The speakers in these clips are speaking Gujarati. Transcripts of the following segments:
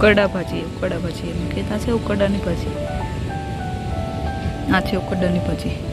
ઉકરડા ભાજી ઉકરડા ભાજી એમ કે છે ઉકરડાની ભાજી. આ છે ઉકરડાની ભાજી.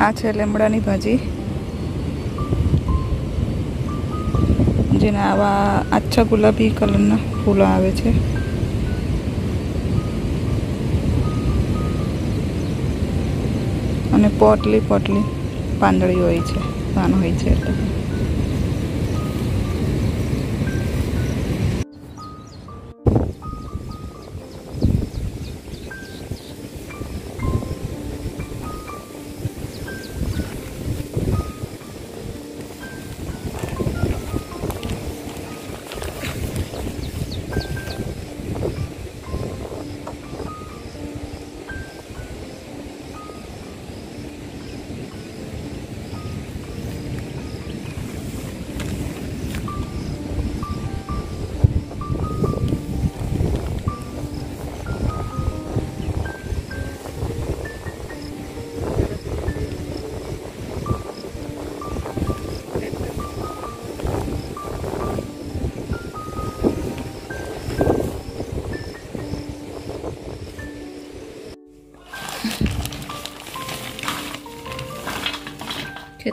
આ છે લીમડાની ભાજી. જેના આવા આછા ગુલાબી કલરના ફૂલો આવે છે. અને પોટલી પોટલી પાંદડી હોય છે. પાન હોય છે એટલે.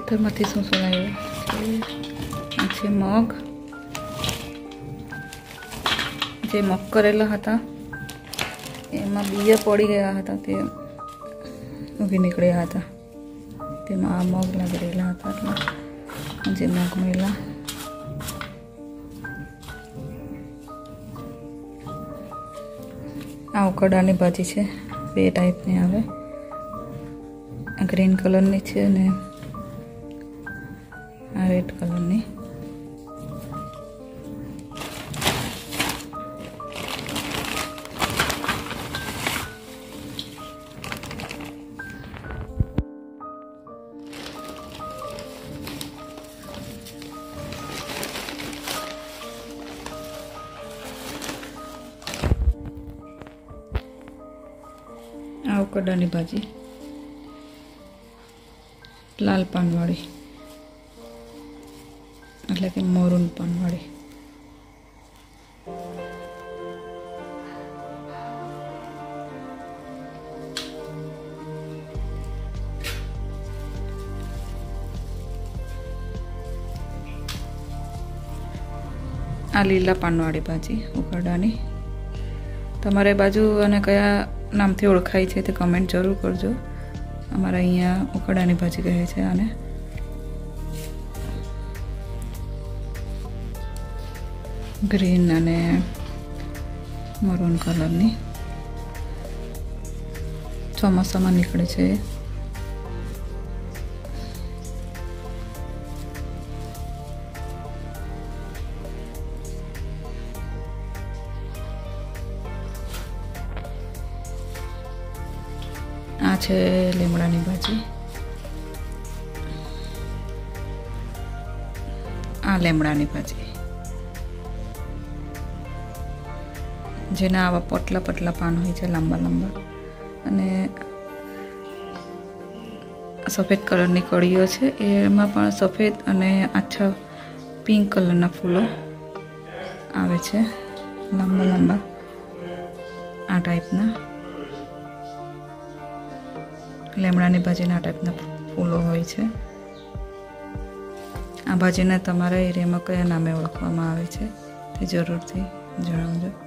ખેતરમાંથી શું શું લાવ્યો આ છે મગ જે મગ કરેલા હતા એમાં બીજા પડી ગયા હતા તે ઉગી નીકળ્યા હતા તેમાં આ મગ લાગી રહેલા હતા એટલે જે મગ મળેલા આ ઉકડાની ભાજી છે બે ટાઈપની આવે ગ્રીન કલરની છે અને આ રેડ કલરની આ ઉકરડાની ભાજી લાલ પાનવાળી એટલે કે મોરૂન પાનવાળી આ લીલા પાનવાળી ભાજી ઉકરડાની તમારે બાજુ અને કયા નામથી ઓળખાય છે તે કમેન્ટ જરૂર કરજો. અમારા અહીંયા ઉકરડાની ભાજી કહે છે આને. ગ્રીન અને મરૂન કલરની ચોમાસામાં નીકળે છે. આ છે લીમડાની ભાજી. આ લીમડાની ભાજી. જેના આવા પતલા પતલા પાન હોય છે, લાંબા લાંબા. અને સફેદ કલરની કળીઓ છે, એમાં પણ સફેદ અને આછા પિંક કલરના ફૂલો આવે છે, લાંબા લાંબા. આ ટાઈપના. લીમડાની ભાજીના ટાઈપના ફૂલો હોય છે. આ ભાજીને તમારા એરિયામાં કયા નામે ઓળખવામાં આવે છે, તે જરૂરથી જણાવજો.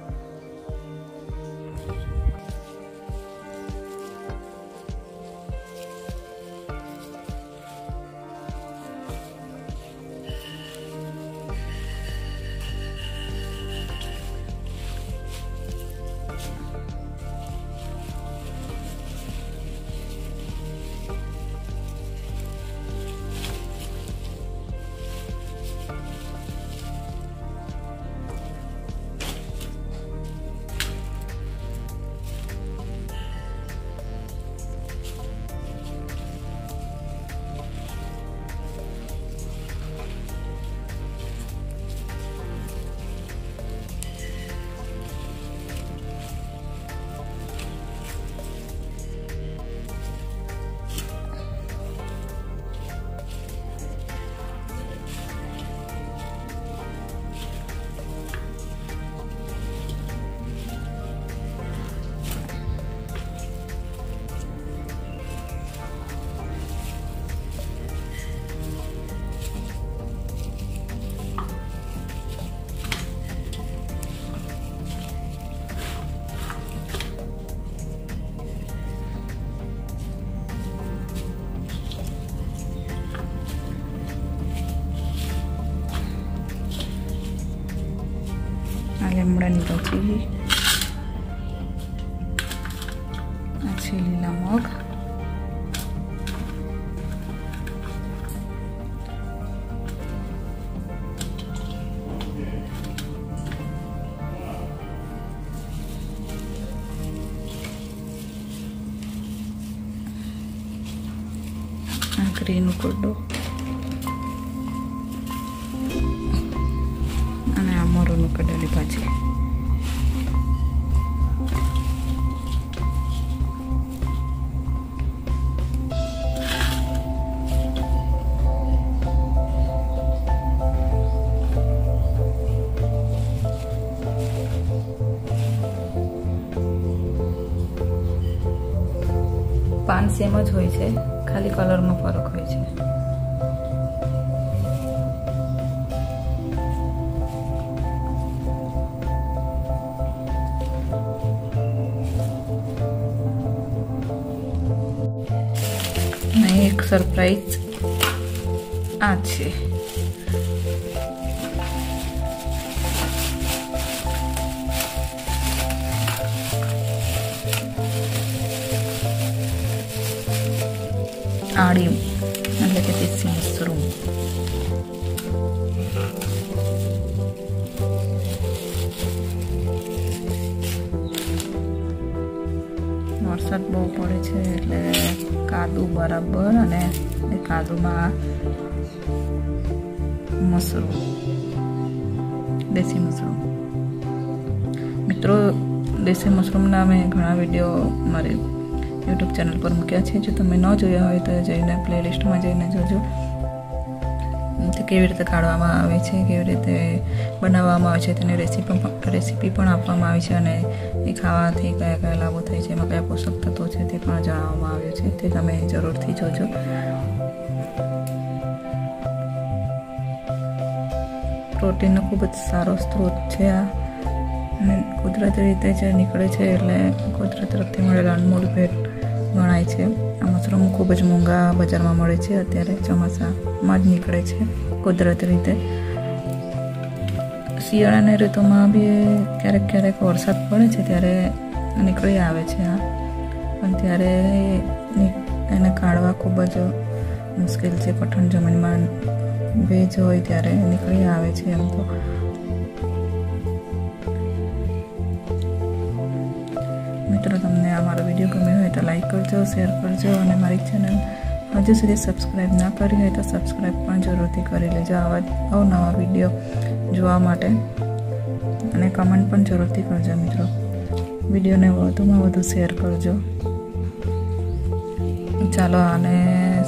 લીમડાની ભાજી આ છે લીલા સેમ જ હોય છે ખાલી કલરનો ફરક હોય છે અને એક સરપ્રાઈઝ આ છે એટલે કે દેશી મશરૂમ વરસાદ બહુ પડે છે એટલે કાદુ બરાબર અને એ કાદુમાં મશરૂમ દેશી મશરૂમ મિત્રો દેશી મશરૂમના મેં ઘણા વીડિયો મારી યુટ્યુબ ચેનલ પર મૂક્યા છે. જો તમે ન જોયા હોય તો જઈને પ્લેલિસ્ટમાં જઈને જોજો. તે કેવી રીતે કાઢવામાં આવે છે, કેવી રીતે બનાવવામાં આવે છે, તેની રેસીપી રેસીપી પણ આપવામાં આવી છે અને એ ખાવાથી કયા કયા લાભો થાય છે, એમાં કયા પોષક તત્વો છે તે પણ જણાવવામાં આવ્યું છે. તે તમે જરૂરથી જોજો. પ્રોટીનનો ખૂબ જ સારો સ્ત્રોત છે આ. અને કુદરતી રીતે જે નીકળે છે એટલે કુદરત તરફથી મળેલા અનમોલ ભેટ ગણાય છે. આ મશરૂમ ખૂબ જ મોંઘા બજારમાં મળે છે. અત્યારે ચોમાસામાં જ નીકળે છે, કુદરતી રીતે. શિયાળાની ઋતુમાં બી ક્યારેક ક્યારેક વરસાદ પડે છે, ત્યારે નીકળી આવે છે આ. પણ ત્યારે એને કાઢવા ખૂબ જ મુશ્કેલ છે. કઠણ જમીનમાં ભેજ હોય ત્યારે નીકળી આવે છે એમ તો. મિત્રો, તમને આ મારો વીડિયો ગમ્યો હોય તો લાઈક કરજો, શેર કરજો અને મારી ચેનલ હજુ સુધી સબસ્ક્રાઈબ ના કરી હોય તો સબસ્ક્રાઈબ પણ જરૂરથી કરી લેજો આવા અવનવા વીડિયો જોવા માટે. અને કમેન્ટ પણ જરૂરથી કરજો મિત્રો. વિડીયોને વધુમાં વધુ શેર કરજો. ચાલો આને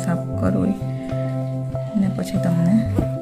સાફ કરવું ને પછી તમને